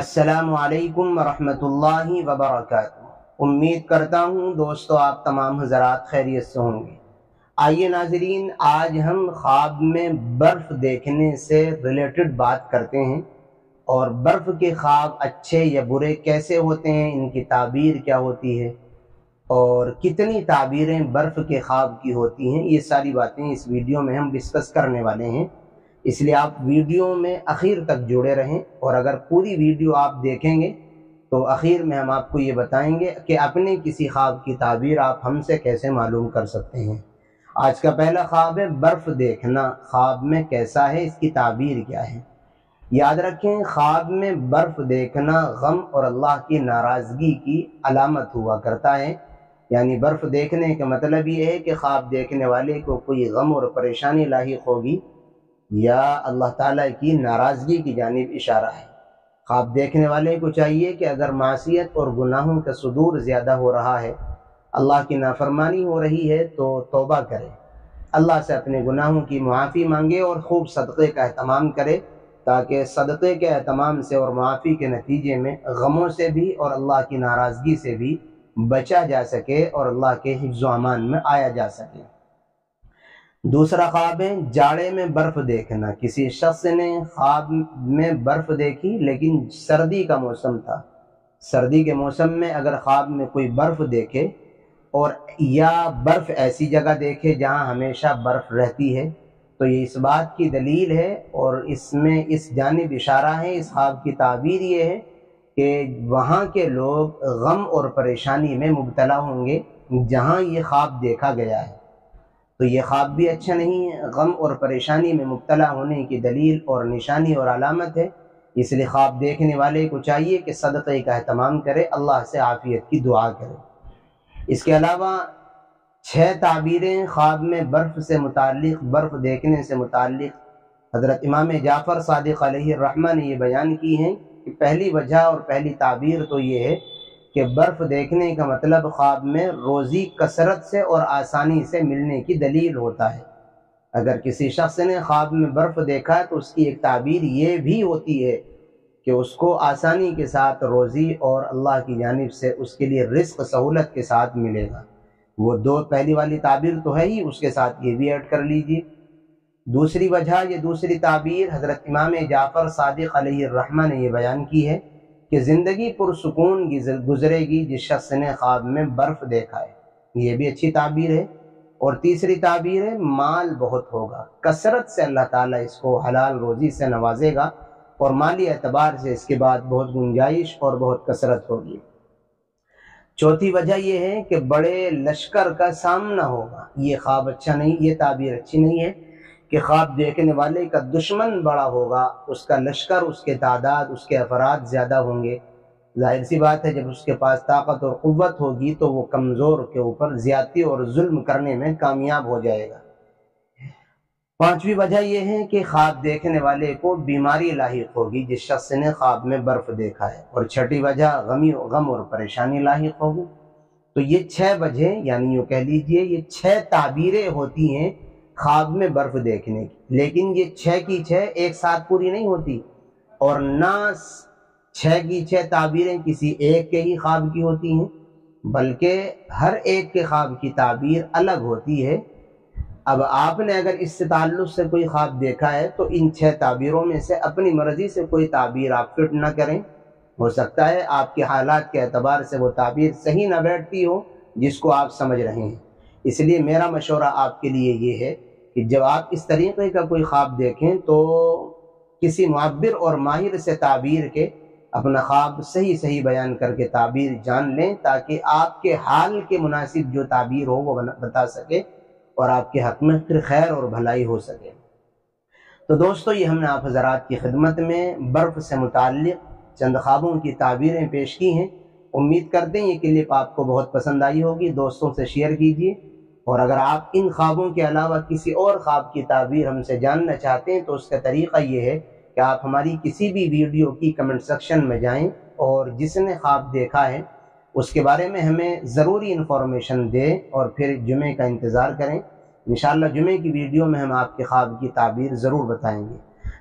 السلام علیکم ورحمۃ اللہ وبرکاتہ۔ امید کرتا ہوں دوستو آپ تمام حضرات خیریت سے ہوں گے۔ آئیے ناظرین، آج ہم خواب میں برف دیکھنے سے ریلیٹڈ بات کرتے ہیں۔ اور برف کے خواب اچھے یا برے کیسے ہوتے ہیں، ان کی تعبیر کیا ہوتی ہے؟ اور کتنی تعبیریں برف کے خواب کی ہوتی ہیں، یہ ساری باتیں اس ویڈیو میں ہم ڈسکس کرنے والے ہیں۔ اس لیے آپ ویڈیو میں اخیر تک جڑے رہیں اور اگر پوری ویڈیو آپ دیکھیں گے تو اخیر میں ہم آپ کو یہ بتائیں گے کہ اپنے کسی خواب کی تعبیر آپ ہم سے کیسے معلوم کر سکتے ہیں۔ آج کا پہلا خواب ہے برف دیکھنا، خواب میں کیسا ہے، اس کی تعبیر کیا ہے۔ یاد رکھیں، خواب میں برف دیکھنا غم اور اللہ کی ناراضگی کی علامت ہوا کرتا ہے۔ یعنی برف دیکھنے کا مطلب یہ ہے کہ خواب دیکھنے والے کو کوئی غم اور پریشانی لاحق ہوگی یا اللہ تعالیٰ کی ناراضگی کی جانب اشارہ ہے۔ خواب دیکھنے والے کو چاہیے کہ اگر معصیت اور گناہوں کا صدور زیادہ ہو رہا ہے، اللہ کی نافرمانی ہو رہی ہے تو توبہ کرے۔ اللہ سے اپنے گناہوں کی معافی مانگے اور خوب صدقے کا اہتمام کرے، تاکہ صدقے کے اہتمام سے اور معافی کے نتیجے میں غموں سے بھی اور اللہ کی ناراضگی سے بھی بچا جا سکے اور اللہ کے حفظ و امان میں آیا جا سکے۔ دوسرا خواب ہے، جاڑے میں برف دیکھنا۔ کسی شخص نے خواب میں برف دیکھی، لیکن سردی کا موسم تھا۔ سردی کے موسم میں اگر خواب میں کوئی برف دیکھے اور یا برف ایسی جگہ دیکھے جہاں ہمیشہ برف رہتی ہے، تو یہ اس بات کی دلیل ہے اور اس میں اس جانب اشارہ ہے، اس خواب کی تعبیر یہ ہے کہ وہاں کے لوگ غم اور پریشانی میں مبتلا ہوں گے جہاں یہ خواب دیکھا گیا ہے۔ تو یہ خواب بھی اچھا نہیں ہے۔ غم اور پریشانی میں مبتلا ہونے کی دلیل اور نشانی اور علامت ہے۔ اس لیے خواب دیکھنے والے کو چاہیے کہ صدقے کا اہتمام کرے، اللہ سے عافیت کی دعا کرے۔ اس کے علاوہ چھ تعبیریں خواب میں برف سے متعلق، برف دیکھنے سے متعلق۔ حضرت امام جعفر صادق علیہ الرحمہ نے یہ بیان کی ہیں کہ پہلی وجہ اور پہلی تعبیر تو یہ ہے کہ برف دیکھنے کا مطلب خواب میں روزی کثرت سے اور آسانی سے ملنے کی دلیل ہوتا ہے۔ اگر کسی شخص نے خواب میں برف دیکھا تو اس کی ایک تعبیر یہ بھی ہوتی ہے کہ اس کو آسانی کے ساتھ روزی اور اللہ کی جانب سے اس کے لیے رزق سہولت کے ساتھ ملے گا۔ وہ دو پہلی والی تعبیر تو ہے ہی، اس کے ساتھ یہ بھی ایڈ کر لیجیے۔ دوسری وجہ، یہ دوسری تعبیر حضرت امام جعفر صادق علیہ الرحمہ نے یہ بیان کی ہے۔ کہ زندگی پرسکون گزرے گی، جس شخص نے خواب میں برف دیکھا ہے۔ یہ بھی اچھی تعبیر ہے۔ اور تیسری تعبیر ہے، مال بہت ہوگا۔ کثرت سے اللہ تعالیٰ اس کو حلال روزی سے نوازے گا اور مالی اعتبار سے اس کے بعد بہت گنجائش اور بہت کثرت ہوگی۔ چوتھی وجہ یہ ہے کہ بڑے لشکر کا سامنا ہوگا۔ یہ خواب اچھا نہیں، یہ تعبیر اچھی نہیں ہے۔ کہ خواب دیکھنے والے کا دشمن بڑا ہوگا، اس کا لشکر، اس کے تعداد، اس کے افراد زیادہ ہوں گے۔ ظاہر سی بات ہے، جب اس کے پاس طاقت اور قوت ہوگی تو وہ کمزور کے اوپر زیادتی اور ظلم کرنے میں کامیاب ہو جائے گا۔ پانچویں وجہ یہ ہے کہ خواب دیکھنے والے کو بیماری لاحق ہوگی، جس شخص نے خواب میں برف دیکھا ہے۔ اور چھٹی وجہ، غمی، غم اور پریشانی لاحق ہوگی۔ تو یہ چھ وجہ یعنی یوں کہہ لیجیے، یہ چھ تعبیریں ہوتی ہیں خواب میں برف دیکھنے کی۔ لیکن یہ چھ کی چھ ایک ساتھ پوری نہیں ہوتی۔ اور نہ چھ کی چھ تعبیریں کسی ایک کے ہی خواب کی ہوتی ہیں، بلکہ ہر ایک کے خواب کی تعبیر الگ ہوتی ہے۔ اب آپ نے اگر اس سے تعلق سے کوئی خواب دیکھا ہے تو ان چھ تعبیروں میں سے اپنی مرضی سے کوئی تعبیر آپ فٹ نہ کریں۔ ہو سکتا ہے آپ کے حالات کے اعتبار سے وہ تعبیر صحیح نہ بیٹھتی ہو، جس کو آپ سمجھ رہے ہیں۔ اس لیے میرا مشورہ آپ کے لیے یہ ہے کہ جب آپ اس طریقے کا کوئی خواب دیکھیں تو کسی معبر اور ماہر سے تعبیر کے اپنا خواب صحیح صحیح بیان کر کے تعبیر جان لیں تاکہ آپ کے حال کے مناسب جو تعبیر ہو وہ بتا سکے اور آپ کے حق میں پھر خیر اور بھلائی ہو سکے۔ تو دوستو، یہ ہم نے آپ حضرات کی خدمت میں برف سے متعلق چند خوابوں کی تعبیریں پیش کی ہیں۔ امید کرتے ہیں یہ کلپ آپ کو بہت پسند آئی ہوگی۔ دوستوں سے شیئر کیجیے اور اگر آپ ان خوابوں کے علاوہ کسی اور خواب کی تعبیر ہم سے جاننا چاہتے ہیں، تو اس کا طریقہ یہ ہے کہ آپ ہماری کسی بھی ویڈیو کی کمنٹ سیکشن میں جائیں اور جس نے خواب دیکھا ہے، اس کے بارے میں ہمیں ضروری انفارمیشن دیں اور پھر جمعے کا انتظار کریں۔ انشاءاللہ جمعے کی ویڈیو میں ہم آپ کے خواب کی تعبیر ضرور بتائیں گے۔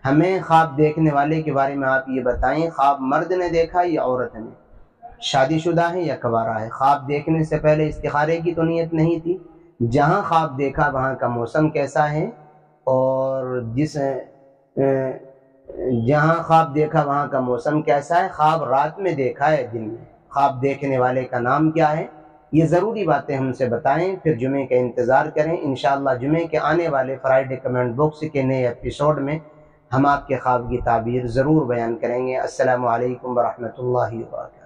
ہمیں خواب دیکھنے والے کے بارے میں آپ یہ بتائیں، خواب مرد نے دیکھا یا عورت نے؟ شادی شدہ ہے یا کبارہ ہے؟ خواب دیکھنے سے پہلے استخارے کی تو نیت نہیں تھی؟ جہاں خواب دیکھا وہاں کا موسم کیسا ہے اور جس جہاں خواب دیکھا وہاں کا موسم کیسا ہے، خواب رات میں دیکھا ہے دن میں۔ خواب دیکھنے والے کا نام کیا ہے؟ یہ ضروری باتیں ہم سے بتائیں، پھر جمعے کا انتظار کریں۔ انشاءاللہ جمعے کے آنے والے فرائیڈے کمنٹ باکس کے نئے ایپیسوڈ میں ہم آپ کے خواب کی تعبیر ضرور بیان کریں گے۔ السلام علیکم ورحمۃ اللہ وبرکاتہ۔